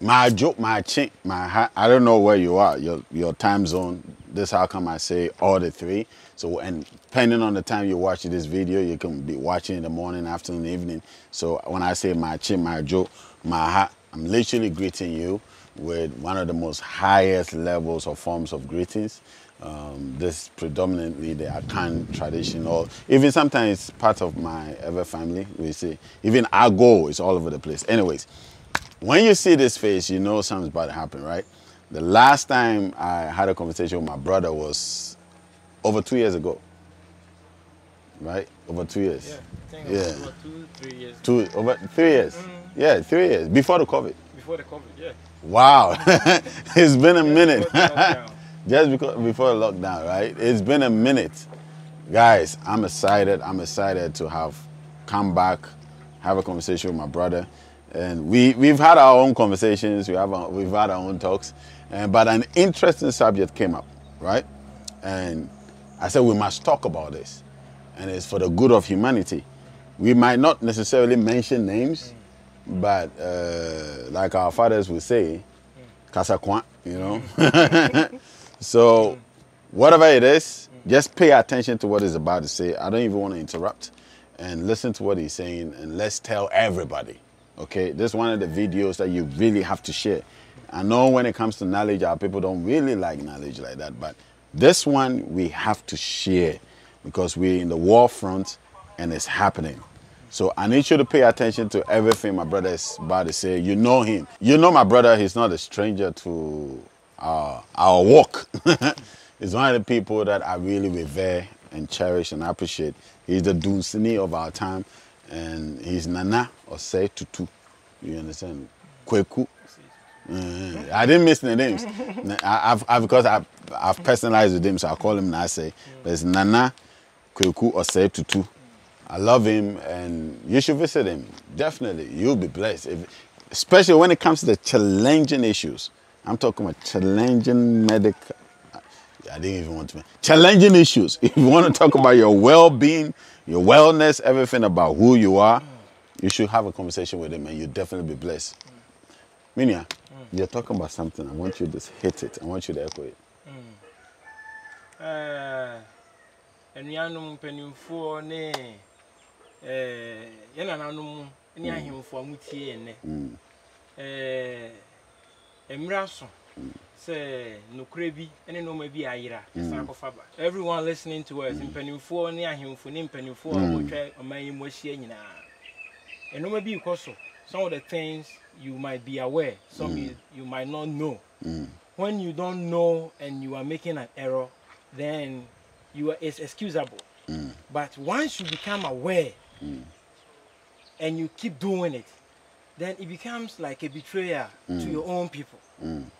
my joke, my chin, my I don't know where you are, your your time zone. This how come I say all the three. So and depending on the time you watch this video, you can be watching in the morning, afternoon, evening. So when I say my chin, my joke, my hat, I'm literally greeting you with one of the most highest levels or forms of greetings. Um, this predominantly the Akan tradition, or even sometimes part of my Ewe family. We say even goal is all over the place. Anyways, when you see this face, you know something's about to happen, right? The last time I had a conversation with my brother was over two years ago, right? Over two years. Yeah, Yeah. about two, three years Two over three years. Mm-hmm. Yeah, three years before the COVID. before the COVID. Yeah. Wow, it's been a minute. Just because before the lockdown, right? It's been a minute, guys. I'm excited. I'm excited to have come back, have a conversation with my brother, and we we've had our own conversations. We have our, we've had our own talks, and but an interesting subject came up, right? And I said we must talk about this, and it's for the good of humanity. We might not necessarily mention names, but uh, like our fathers would say, "Kasakwan," you know. So, whatever it is, just pay attention to what he's about to say. I don't even want to interrupt and listen to what he's saying and let's tell everybody. Okay, this is one of the videos that you really have to share. I know when it comes to knowledge, our people don't really like knowledge like that, but this one we have to share because we're in the war front and it's happening. So I need you to pay attention to everything my brother is about to say. You know him. You know my brother, he's not a stranger to our, our walk. he's one of the people that I really revere and cherish and appreciate. He's the Dunsini of our time and he's Nana Osei Tutu. You understand? Kweku. Uh, I didn't miss the names. I, I've, I've, because I've, I've personalized with him, so I call him Nase. But it's Nana Kweku Osei Tutu. I love him, and you should visit him. Definitely, you'll be blessed. If, especially when it comes to the challenging issues. I'm talking about challenging medical. I didn't even want to. Challenging issues. If you want to talk about your well-being, your wellness, everything about who you are, you should have a conversation with him, and you'll definitely be blessed. Minia, you're talking about something. I want you to hit it. I want you to echo it. Anuanom mpanimfoɔ ne eh, yɛn nananom ne ahemfo a motie nnɛ Eh, mmerɛ so sɛ nokorɛ bi ne nneɛma bi ayera mm. yɛsan akɔfa ba. Everyone listening to us mpanimfoɔ ne ahemfo ne mpanimfoɔ a mm. wɔtwa ɔman yi mu ahyia nyinaa nneɛma bi kɔ so. Some of the things you might be aware some mm. you, you might not know. When you don't know and you are making an error then you are, it's excusable. But once you become aware and you keep doing it then it becomes like a betrayal to your own people. Um,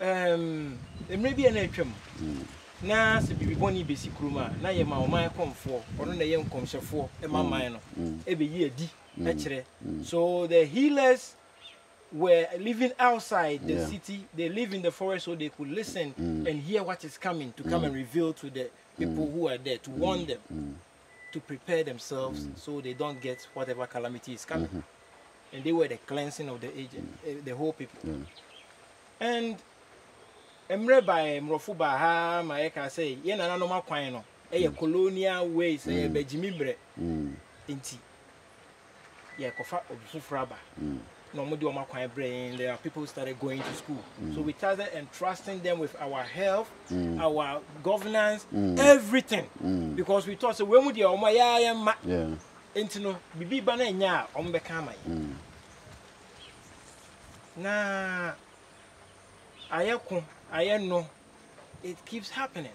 mmerɛ bi a na atwam hmm. na sɛ biribi bɔne bɛsi kurom a na yɛma ɔman kɔmfoɔ. Ɔno na ɛyɛ nkɔmhyɛfoɔ ma hmm. man no. Hmm. Ɛbɛyi adi ɛkyerɛ. So the healers were living outside the Yeah. city. They live in the forest so they could listen and hear what is coming to come and reveal to the people who are there to warn them to prepare themselves so they don't get whatever calamity is coming. Mm-hmm. And they were the cleansing of the agent eh, the whole people. And mmerɛ ba mmorɔfo ba ha ma yɛka sɛ yɛn nananom akwan no. Ɛyɛ colonial ways ɛyɛ bagyimi berɛ nti yɛkɔfa obi foforɔ aba na ɔmo de ɔmo akwan brɛ yɛn there are people started going to school. So we started entrusting them with our health our governance everything. Because we thought sɛ wɔn mu deɛ ɔmo ayɛ ayɛ Yeah. nti no bibi ba na nya a ɔmo bɛka ama yɛn na ayɛ ko ayɛ no. It keeps happening.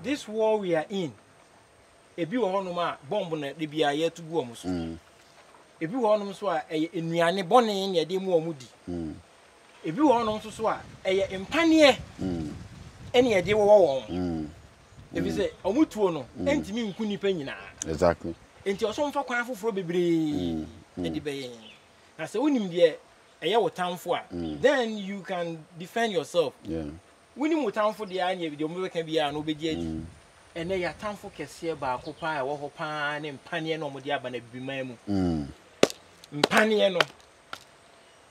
This war we are in ebi wɔ hɔnom a bɔmb na de bi a yɛto gu ɔmo so. Ebi wɔ hɔnom so a ɛyɛ nnuane bɔne na yɛde mu ɔmo di. Ebi wɔ hɔnom nso so a ɛyɛ mpaneɛ ɛne yɛde wɔwɔ wɔn. Ebi sɛ ɔmo tuo no ɛntumi nku nipa nyinaa. Nti ɔsɔ nfa kwan foforɔ bebree ɛde bɛyɛ. Na sɛ wonim deɛ ɛyɛ wo tamfo a then you can defend yourself. Wonim wo tamfo deɛ a neɛ deɛ ɔmobɛka biara na wobɛgye adi. Ɛnɛ yɛ atamfo kɛseɛ baako paa a ɛwɔ hɔ paa ne mpaneɛ na ɔmode aba no abibiman mu. Mm. mpaneɛ no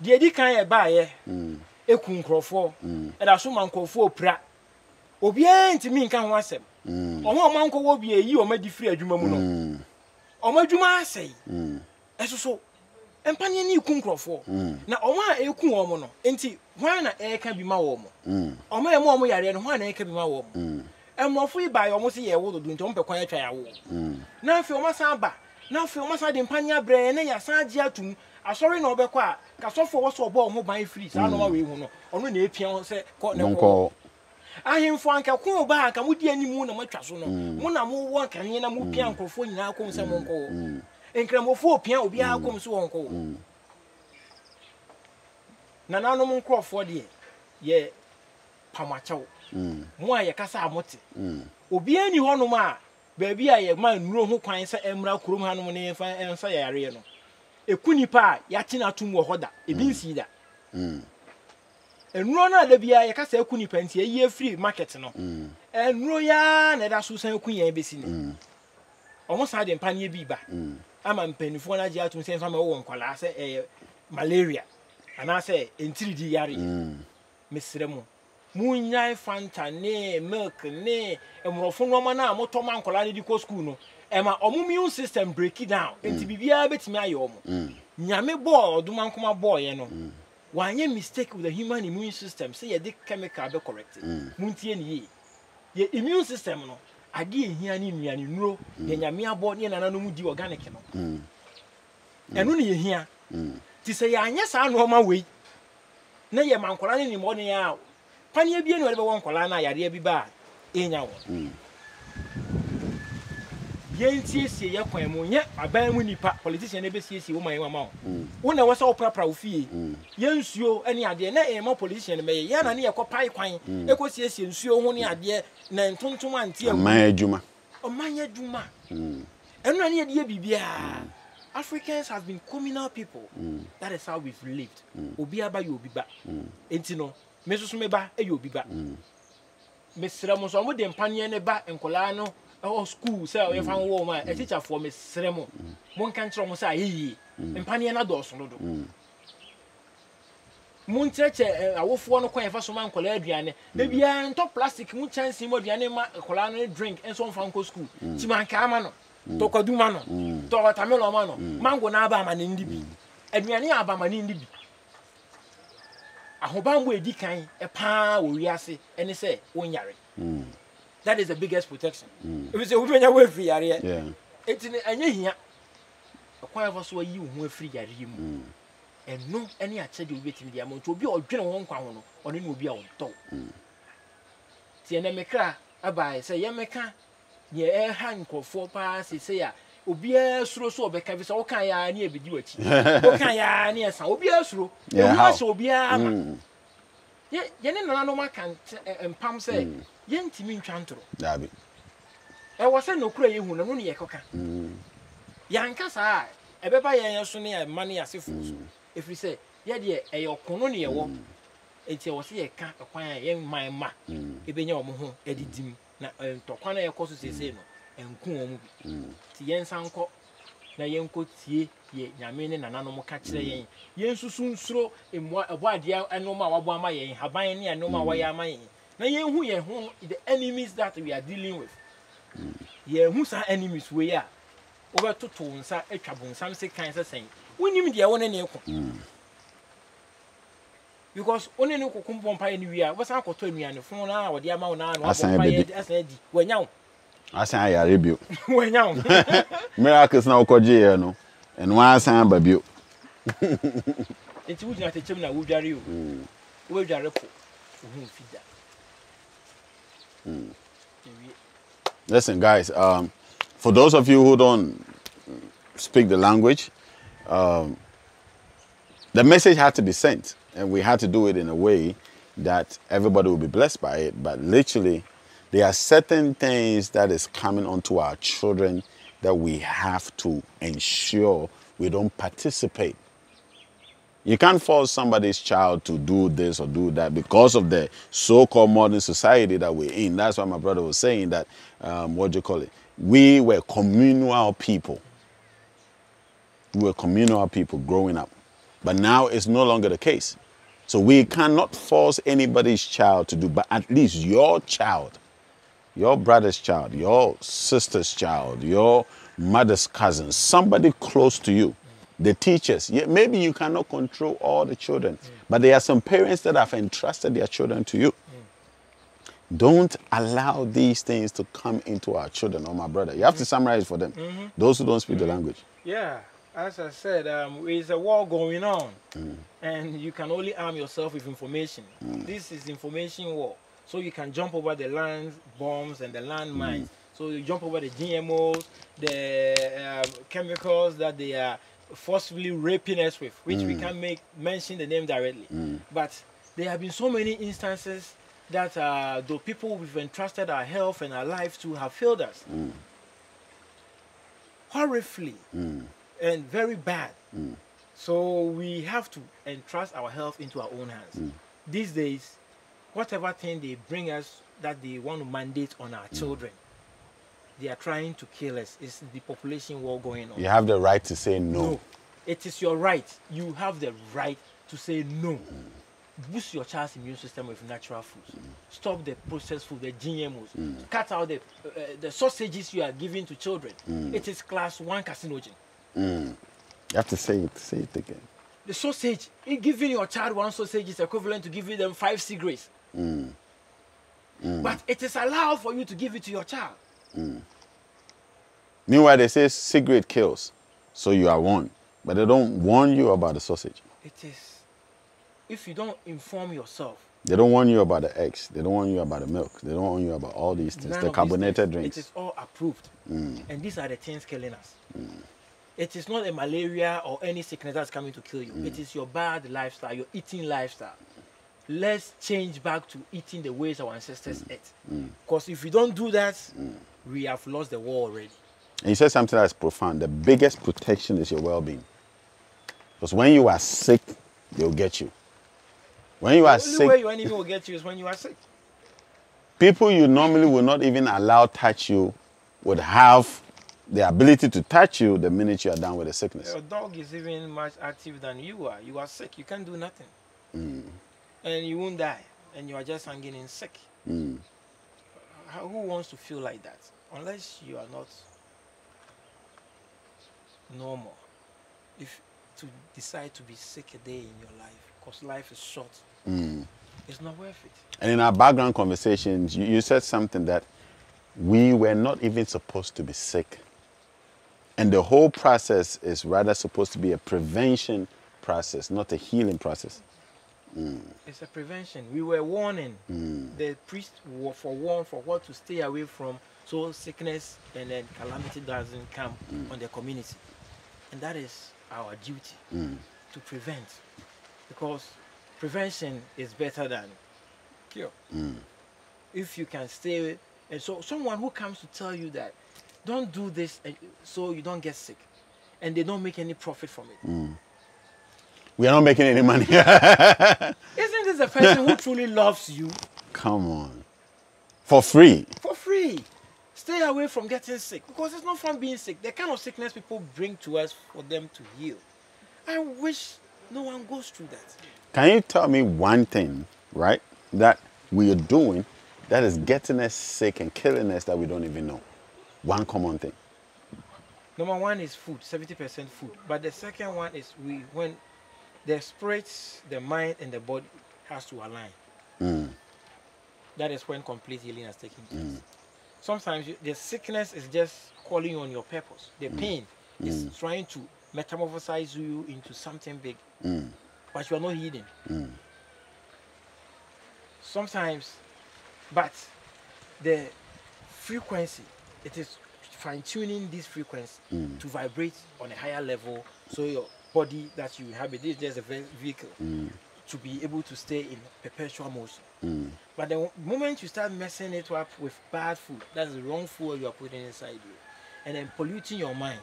deɛ di kan yɛ baayɛ eku nkurɔfoɔ. Ɛda so ma nkurɔfoɔ pira. Obiara ntumi nka ho asɛm. Ɔmo a ɔmo ankɔwɔ bi eyi ɔmo adi firi adwuma mu no. Ɔmo adwuma asɛe. Ɛso so mpanin ne eku nkurɔfoɔ na ɔmo a eku wɔn no nti hwan na ɛreka bi ma wɔn ɔmo a ɛmo a ɔmo yareɛ no hwan na ɛreka bi ma wɔn mmorɔfo yi baa yɛ ɔmo si yɛ ɛwo dodo nti ɔmo pɛ kwan atwa yɛ awo. Na afei ɔmo asan ba. Na afei ɔmo asan de mpanin abrɛ ne yɛ asan agye atum. Asɔre na ɔbɛkɔ a kasɔfo wɔ so ɔbɔ ɔmo ban firi saa nɔɔma wei hu no ɔno na epia ho sɛ kɔ ne kɔ. ahemfo anka ko ba anka mo di anim na mo atwa so no mo na mo wɔ nkanea na mo pia nkurɔfoɔ nyinaa kɔm sɛ mo nkɔ nkramofo opia obiara kɔm sɛ wɔn nkɔ nananom nkurɔfoɔ deɛ yɛ pamakyɛw. Mo a yɛkasa a mote. Obiara ni hɔnom a baabi a yɛma nnuro ho kwan sɛ ɛmmra kurom hanom ne yɛmfa ɛnsa yɛyareɛ no. Ɛku nipa a yɛate no atom wɔ hɔ da. Ebi nsii da. Nnuro no a da biara yɛkasa ɛku nipa nti ɛyi afiri market no. Nnuro yaa na ɛda so san ku yɛn bɛsi ne. Ɔmo san de mpaneɛ bi ba. Ama mpanimfoɔ no agye atom sɛ mfa ma wɔwɔ nkwadaa sɛ ɛyɛ malaria anaasɛ ntiridi yare. Mesrɛ mu munyae fanta ne milk ne mmorɔfo nneɛma no a motɔ ma nkwadaa no de kɔ sukuu no ɛma ɔmo immune system break down. Nti biribiara bɛtumi ayɛ ɔmo. Nyame bɔɔ ɔdoma nkoma bɔɔyɛ no. Wanyɛ mistake with the human immune system sɛ yɛde chemical bɛ correct muntie ne yie. Yɛ immune system no adeɛ ehia ne nnuane nnuro. Yɛ nyame abɔ ne nananom di organic no. Ɛno ne yɛhia nti sɛ yɛanyɛ saa nneɛma wei na yɛ ma nkwadaa ne nimɔden a paneɛ bie na wɔde bɛwɔ nkwadaa no a yareɛ bi ba a ɛnya yɛnsiesie yɛ kwan mu. Nyɛ aban mu nipa politician no bɛsiesie wo ma yɛn ama wo wo na ɛwɔ sɛ woprapra wo fie. Yɛnsuo ne adeɛ. Na ɛma politician no bɛyɛ yɛn na ne yɛkɔ pae kwan. Ɛkɔsiesie nsuo ho ne adeɛ na ntontom ante aman adwuma. Ɔman yɛ dwuma ɛno na ne yɛde yɛ biribiaa. Africans have been communal people. That is how we've lived. Obi aba yɛ obi ba. Enti no me me ba yɛ obi ba. Mesrɛ mo so ɔmo de mpaneɛ ne ba nkɔlaa no ɛwɔ school sɛ ɔyɛ fan wɔ mu a ɛtikyafoɔ mesrɛ mo. Monka nkyerɛ mo sɛ ayɛ yie mpaneɛ no adɔɔso dodo monkyerɛkyerɛ ɛ, awofoɔ no kwan yɛfa so ma nkɔlaa aduane. Da biara ntɔ plastic mu kyɛnsee mu aduane ma nkɔlaa no ne drink nso mfa nkɔ school. Kyimankaa ma no. Tɔkɔdu ma no. Tɔ watermelon ma no. Mango na aba ama ne ndi bi. Aduane a aba ama ne ndi bi. Ahobanbɔ edi kan paa wɔ wiase ɛne sɛ wonyare that is the biggest protection. Ebi sɛ wobɛnya wo afiri yareɛ Yeah. eti no ɛnyɛ hia ɛkwan yɛfa so ayi wo ho afiri yareɛ mu ɛno ɛne akyɛdeɛ wobɛtumi de ama nti obi a ɔdwene ho nkwa ho no ɔno ne obi a ɔntɔw nti ɛnɛ mekra abaeɛ sɛ yɛmɛka deɛ ɛha nkurɔfoɔ paa seesei a obiara suro so ɔbɛka bi sɛ woka yɛ a ne yɛbɛdi w'akyi woka yɛ a ne yɛsa obiara suro ɛhu ahyɛ obiara ma Yɛ- yɛne nananom aka mpam sɛ yɛntumi ntwa ntoro. Ɛwɔ sɛ nokura yɛhu no no ne yɛkɔka yɛanka saa a ɛbɛba yɛn yɛ so ne yɛ mma ne yɛasefo so. Ɛfiri sɛ yɛdeɛ ɛyɛ ɔko no ne yɛwɔ. Enti ɛwɔ sɛ yɛka ɛkwan a yɛmman ma ɛbɛnya ɔmo ho adidim na ɛ, ntɔkwa no a yɛkɔ so seesei no ɛnko wɔ mu bi. Nti yɛnsa nkɔ na yɛnkɔ tie yɛ nyame ne nananom ka kyerɛ yɛn. Yɛnsusu nsuro mmoa ɛbɔ adeɛ nneɛma a wabɔ ama yɛn haban ne nneɛma a wɔyɛ ama yɛn. Na yɛnhu yɛn ho the enemies that we are dealing with. Yɛnhu saa enemies wei a wobɛtoto wo nsa atwa bonsam se kan sɛ sɛn. Wonim deɛ wo ne ne ko. Because wo ne ne koko mbɔ mpaeɛ no wie a wobɛsan akɔtɔ anuane fo na wɔde ama naa na Asan wabɔ mpaeɛ bɛdi. asan adi. Wanya wo Asan ayare bio. Miracles na wokɔgye yɛ no. Ɛno asan aba bio. nti wogyina atɛkyɛm na wodware o wobɛdware po wo ho mfi da Ewie. Listen, guys. Um, for those of you who don't speak the language, um, the message had to be sent, and we had to do it in a way that everybody will be blessed by it. But literally, there are certain things that is coming onto our children that we have to ensure we don't participate. You can't force somebody's child to do this or do that because of the so-called modern society that we're in. That's why my brother was saying that, um, what do you call it? We were communal people. We were communal people growing up. But now it's no longer the case. So we cannot force anybody's child to do, but at least your child, your brother's child, your sister's child, your mother's cousin, somebody close to you, the teachers. Yeah, maybe you cannot control all the children, but there are some parents that have entrusted their children to you. Don't allow these things to come into our children or my brother. You have to mm-hmm. summarize for them. Mm-hmm. Those who don't speak the mm-hmm. language. Yeah, as I said, um, it's a war going on, mm. and you can only arm yourself with information. Mm. This is information war, so you can jump over the land bombs and the land mines. Mm. So you jump over the GMOs, the um, chemicals that they are forcibly raping us with, which we mm. can't make mention the name directly. Mm. But there have been so many instances that uh, the people we've entrusted our health and our life to have failed us. Horribly. And very bad. So we have to entrust our health into our own hands. These days, whatever thing they bring us that they want to mandate on our children, they are trying to kill us. It's the population war going on. You have the right to say no. No. It is your right. You have the right to say no. Boost your child's immune system with natural foods. Stop the processed food, the GMOs. Cut out the, uh, the sausages you are giving to children. It is class one carcinogen. You have to say it. Say it again. The sausage, giving your child one sausage is equivalent to giving them five cigarettes. Mm. But it is allowed for you to give it to your child. Mm. Meanwhile, they say cigarette kills, so you are warned. But they don't warn you about the sausage. It is, if you don't inform yourself, They don't warn you about the eggs. They don't warn you about the milk. They don't warn you about all these things, None the carbonated things, drinks. It is all approved. Mm. And these are the things killing us. It is not a malaria or any sickness that's coming to kill you. It is your bad lifestyle, your eating lifestyle. Let's change back to eating the ways our ancestors mm. ate. Mm. Because if we don't do that, mm. we have lost the war already. And you said something that's profound. The biggest protection is your well being. Because when you are sick, they'll get you. When you are The only way sick, your enemy will get you is when you are sick. people you normally will not even allow touch you would have the ability to touch you the minute you are done with the sickness. Your dog is even much active than you are. You are sick. You can't do nothing. And you won't die. And you are just hanging in sick. Hmm. How, who wants to feel like that? Unless you are not normal. If to decide to be sick a day in your life, because life is short, hmm. it's not worth it. And in our background conversations, you, you said something that we were not even supposed to be sick. And the whole process is rather supposed to be a prevention process, not a healing process. Mm. It's a prevention. We were warning mm. the priest were forewarned for what to stay away from so sickness and then calamity doesn't come mm. on the community. And that is our duty to prevent. Because prevention is better than cure. If you can stay and so someone who comes to tell you that don't do this so you don't get sick and they don't make any profit from it. We are not making any money. Isn't this a person who truly loves you Come on. For free. for free? Stay away from getting sick because it's not fun being sick. The kind of sickness people bring to us for them to heal. I wish no one goes through that. Can you tell me one thing, right, that we are doing that is getting us sick and killing us that we don't even know? One common thing. Number one is food, 70% food. But the second one is we when the spirit, the mind, and the body has to align. Mm. That is when complete healing has taken place. Mm. Sometimes you, the sickness is just calling on your purpose. The mm. pain is trying to metamorphosize you into something big, but you are not healing. Sometimes, but the frequency, it is fine tuning this frequency to vibrate on a higher level so your body that you inhabit this is just a ve- vehicle mm. to be able to stay in perpetual motion. Mm. But the moment you start messing it up with bad food, that's the wrong food you are putting inside you, and then polluting your mind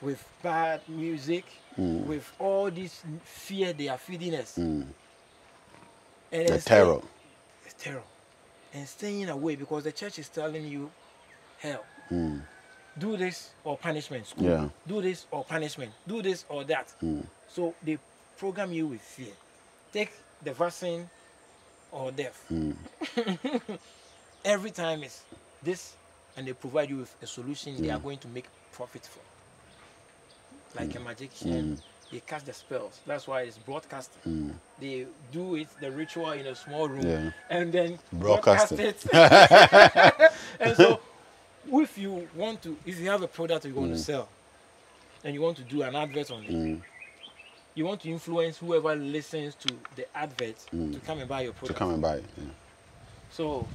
with bad music, mm. with all this fear they are feeding us. And The stay- terror. it's terror. And staying away because the church is telling you, hell, do this or punishment. School, Yeah. do this or punishment. Do this or that. So they program you with fear. Take the vaccine or death. Mm. Every time it's this, and they provide you with a solution they are Mm. going to make profit from. Like a magician, they cast the spells. That's why it's broadcasting. Mm. They do it, the ritual in a small room, Yeah. and then Broadcast broadcast it. and so, if you want to, if you have a product you want to sell, and you want to do an advert on it, Mm. you want to influence whoever listens to the advert Mm. to come and buy your product. To come and buy it. Yeah. So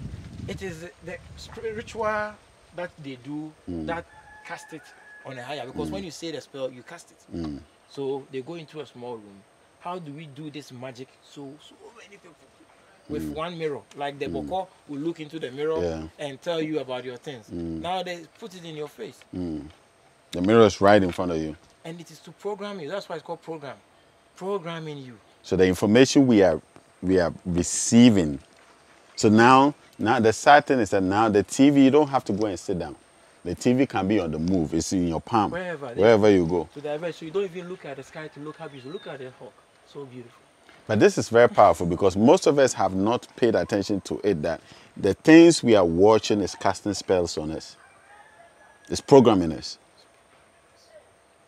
it is the spir- ritual that they do Mm. that cast it on a higher because when you say the spell, you cast it. Mm. So they go into a small room. How do we do this magic? So so many people with one mirror, like the boko will look into the mirror Mm. Yeah. and tell you about your things. Mm. Now they put it in your face, Mm. The mirror is right in front of you. and it is to program you. That's why it's called program, programming you. So the information we are we are receiving. So now now the sad thing is that now the TV you don't have to go and sit down. The TV can be on the move. It's in your palm. Wherever Wherever you go. To divert, so you don't even look at the sky to look how beautiful. Look at the hawk, so beautiful. But this is very powerful because most of us have not paid attention to it that the things we are watching is casting spells on us. It's programming us.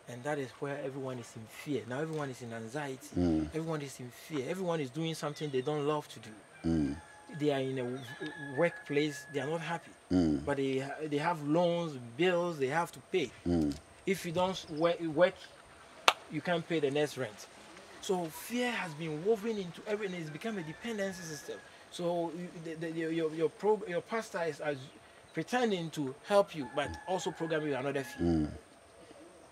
And that is where everyone is in fear. Now everyone is in anxiety. Mm. Everyone is in fear. Everyone is doing something they don't love to do. Mm. They are in a workplace, they are not happy. Mm. But they, they have loans, bills they have to pay. Mm. If you don't work, work, you can't pay the next rent. So fear has been woven into everything. It's become a dependency system. So the, the, your, your, your, pro, your pastor is as pretending to help you, but also programming another fear. Mm.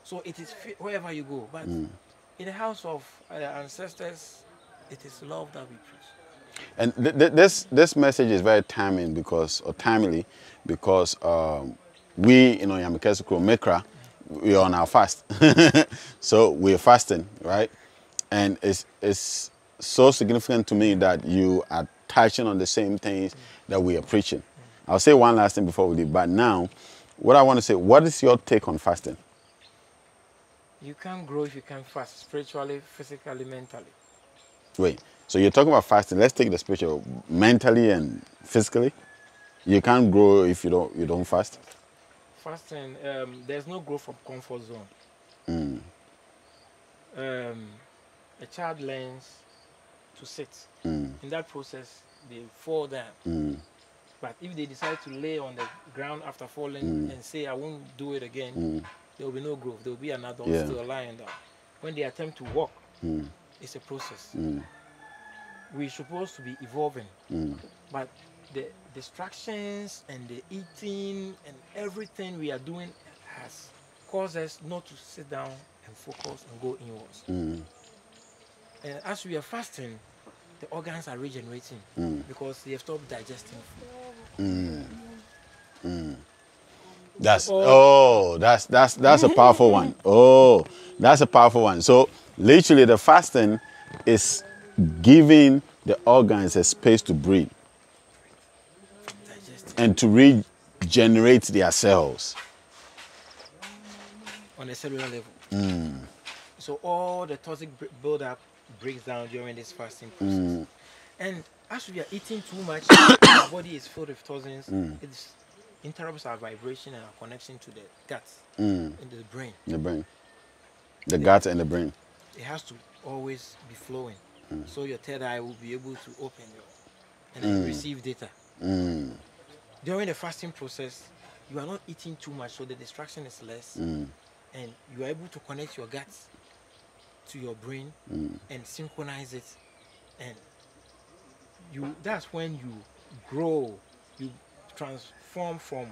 So it is fe- wherever you go. But in the house of our ancestors, it is love that we preach. And th- th- this this message is very timing because or timely because um, we in Oyamikesuku Mekra we are on our fast, so we're fasting, right? And it's it's so significant to me that you are touching on the same things that we are preaching. I'll say one last thing before we leave. But now, what I want to say, what is your take on fasting? You can't grow if you can't fast spiritually, physically, mentally. Wait, so you're talking about fasting. Let's take the spiritual, mentally and physically. You can't grow if you don't you don't fast. Fasting, um, there's no growth from comfort zone. Mm. Um, a child learns to sit. Mm. In that process, they fall down. Mm. But if they decide to lay on the ground after falling Mm. and say, I won't do it again, Mm. there will be no growth. There will be an adult Yeah. still lying down. When they attempt to walk, Mm. it's a process. Mm. We're supposed to be evolving, but the distractions and the eating and everything we are doing has caused us not to sit down and focus and go inwards. Mm. And as we are fasting, the organs are regenerating Mm. because they have stopped digesting food. Mm. Mm. That's Oh. oh, that's that's that's a powerful one. Oh, that's a powerful one. So literally, the fasting is giving the organs a space to breathe Digesting and to regenerate their cells. on a cellular level. Mm. So all the toxic buildup breaks down during this fasting process. Mm. And as we are eating too much, our body is filled with toxins. Mm. It interrupts our vibration and our connection to the gut Mm. and the brain. The brain, the gut, and the brain. It has to always be flowing. Mm. So your third eye will be able to open your, and Mm. receive data. Mm. During the fasting process, you are not eating too much, so the distraction is less, Mm. and you are able to connect your gut to your brain Mm. and synchronize it and you that's when you grow you transform from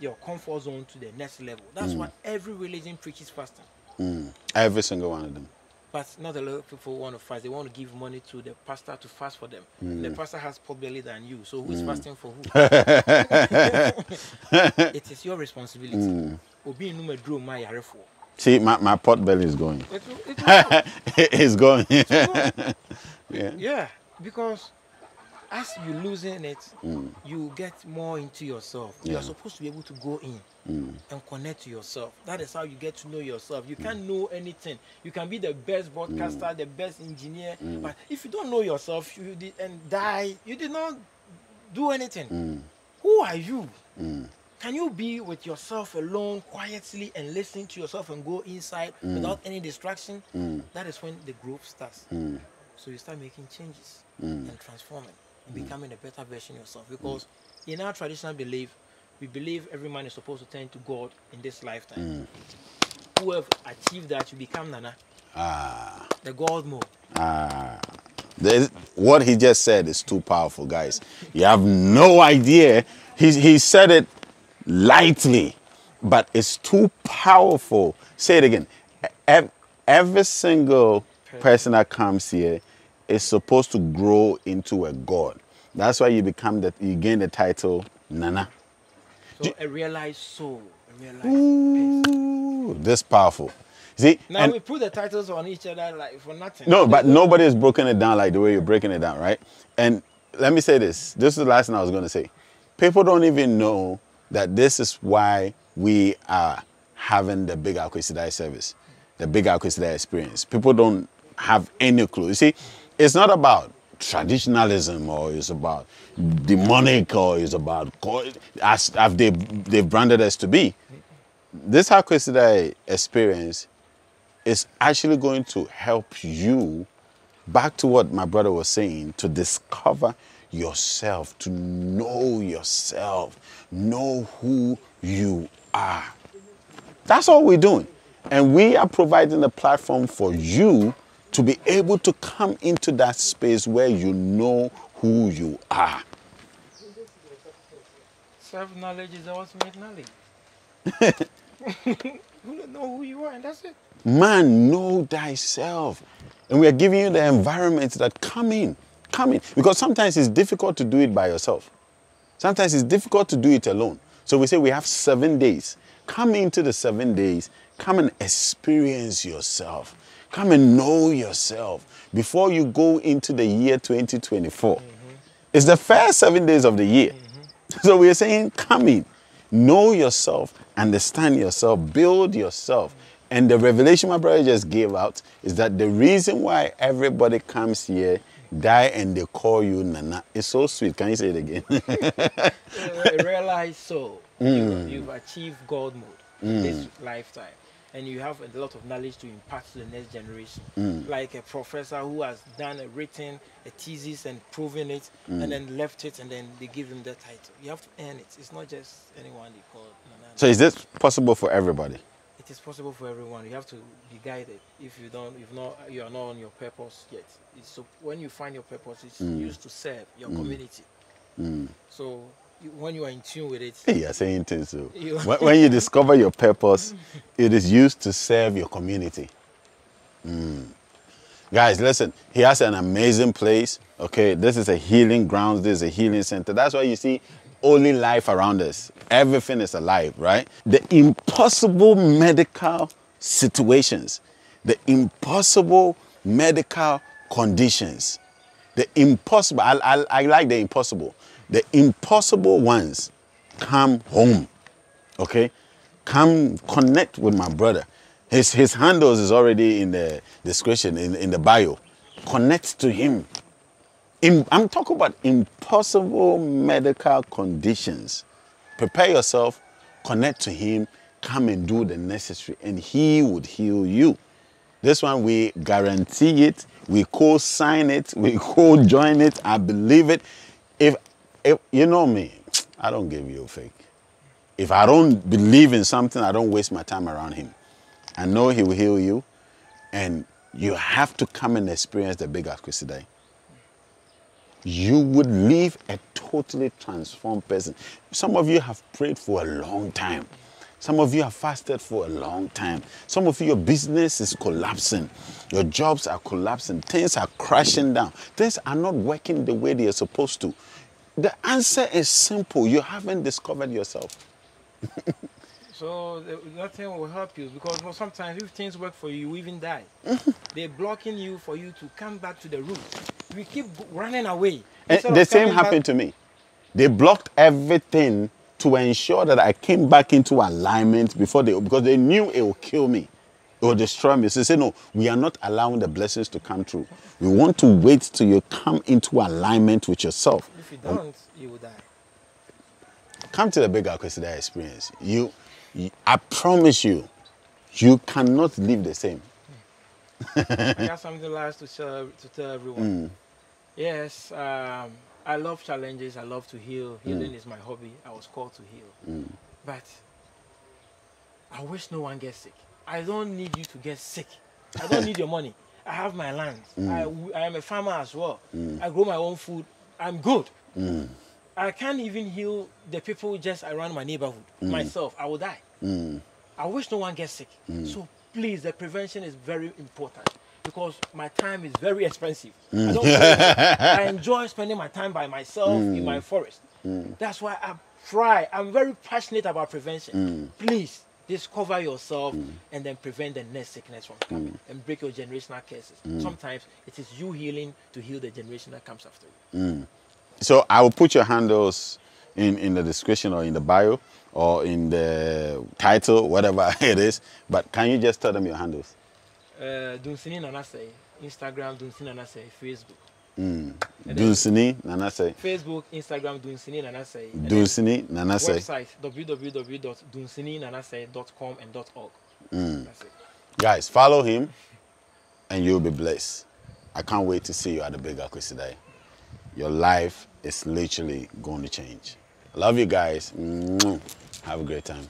your comfort zone to the next level that's Mm. what every religion preaches fasting Mm. Every single one of them. but not a lot of people want to fast they want to give money to the pastor to fast for them Mm. the pastor has belly than you so who's fasting for who it is your responsibility Mm. obi nnum aduro ma yarefoɔ See, my, my pot belly is going. It it it's going. yeah. Yeah, because as you losing it, you get more into yourself. You Yeah. are supposed to be able to go in and connect to yourself. That is how you get to know yourself. You can't know anything. You can be the best broadcaster, the best engineer, but if you don't know yourself, you did and die. You did not do anything. Who are you? Can you be with yourself alone quietly and listen to yourself and go inside mm. without any distraction? Mm. That is when the growth starts. Mm. So you start making changes and transforming and becoming a better version of yourself. Because in our traditional belief, we believe every man is supposed to turn to God in this lifetime. Who have achieved that, you become Nana, Ah, the God mode. ah. There's, what he just said is too powerful, guys. You have no idea. He, he said it lightly, but it's too powerful. Say it again. Ev- Every single person that comes here is supposed to grow into a god. That's why you become that you gain the title Nana. So a realized soul, a realized person. Ooh, this powerful. See, Now and- we put the titles on each other like for nothing. No, but nobody has broken it down like the way you're breaking it down, right? And let me say this. This is the last thing I was going to say. People don't even know that this is why we are having the big Akwasidae service, the big Akwasidae experience. People don't have any clue. You see, it's not about traditionalism or it's about demonic or it's about as, as they, they've branded us to be. This Akwasidae experience is actually going to help you back to what my brother was saying to discover yourself to know yourself know who you are that's all we're doing and we are providing a platform for you to be able to come into that space where you know who you are Self knowledge is ultimate knowledge. you don't know who you are, and that's it. Man, know thyself. And we are giving you the environment that come in, come in. Because sometimes it's difficult to do it by yourself. Sometimes it's difficult to do it alone. So we say we have seven days. Come into the seven days, come and experience yourself. Come and know yourself before you go into the year 2024. Mm-hmm. It's the first seven days of the year. Mm-hmm. So we are saying, come in, know yourself, understand yourself, build yourself. And the revelation my brother just gave out is that the reason why everybody comes here, die, and they call you Nana It's so sweet. Can you say it again? a realized soul. You, mm. you've achieved God mode in this lifetime. And you have a lot of knowledge to impart to the next generation. Mm. Like a professor who has done a written a thesis and proven it and then left it and then they give him the title. You have to earn it. It's not just anyone they call Nana. so is this possible for everybody? It is possible for everyone. You have to be guided. If you don't, if not, you are not on your purpose yet. It's so when you find your purpose, it's mm. used to serve your mm. community. Mm. So you, when you are in tune with it, Hey, you're saying things so. You- when, when you discover your purpose, it is used to serve your community. Mm. Guys, listen, he has an amazing place. Okay, this is a healing grounds, this is a healing center. That's why you see only life around us. Everything is alive, right? The impossible medical situations, the impossible medical conditions, the impossible, I, I, I like the impossible. The impossible ones come home. Okay? Come connect with my brother. His, his handles is already in the description, in, in the bio. Connect to him. In, I'm talking about impossible medical conditions. Prepare yourself, connect to him, come and do the necessary, and he would heal you. This one, we guarantee it, we co sign it, we co join it, I believe it. If, if you know me, I don't give you a fake. If I don't believe in something, I don't waste my time around him. I know he will heal you, and you have to come and experience the big Akwasidae. You would leave a totally transformed person. Some of you have prayed for a long time. Some of you have fasted for a long time. Some of you, your business is collapsing. Your jobs are collapsing. Things are crashing down. Things are not working the way they are supposed to. The answer is simple. You haven't discovered yourself. so the, nothing will help you because sometimes if things work for you, you even die. They're blocking you for you to come back to the root. we keep running away. Eh, and the same happened to me. They blocked everything to ensure that I came back into alignment before they because they knew it would kill me. It would destroy me. So they said, no, we are not allowing the blessings to come through. We want to wait till you come into alignment with yourself. If you don't, you will die. Come to the big Akwasidae experience. You I promise you, you cannot live the same. I got something last to tell, to tell Mm. everyone. Yes, um, I love challenges. I love to heal. Healing Mm. is my hobby. I was called to heal. But I wish no one gets sick. I don't need you to get sick. I don't need your money. I have my land. Mm. I I I, am a farmer as well. I grow my own food. I'm good. Mm. I can't even heal the people just around my neighborhood. Mm. Myself, I will die. Mm. I wish no one gets sick. Mm. So please, the prevention is very important because my time is very expensive. I, mm. don't I enjoy spending my time by myself in my forest. That's why I try. I'm very passionate about prevention. Please discover yourself and then prevent the next sickness from coming and break your generational curses. Sometimes it is you healing to heal the generation that comes after you. So I will put your handles in, in the description or in the bio or in the title, whatever it is. But can you just tell them your handles? Uh, Dunsini Nanase, Instagram Dunsini Nanase, Facebook. Then Dunsini Nanase. Facebook, Instagram, Dunsini Nanase. Dunsini Nanase. Website www.dunsininanase.com and .org. Mm. Guys, follow him and you'll be blessed. I can't wait to see you at the Big Akwasidae. Your life is literally going to change. I love you guys. Have a great time.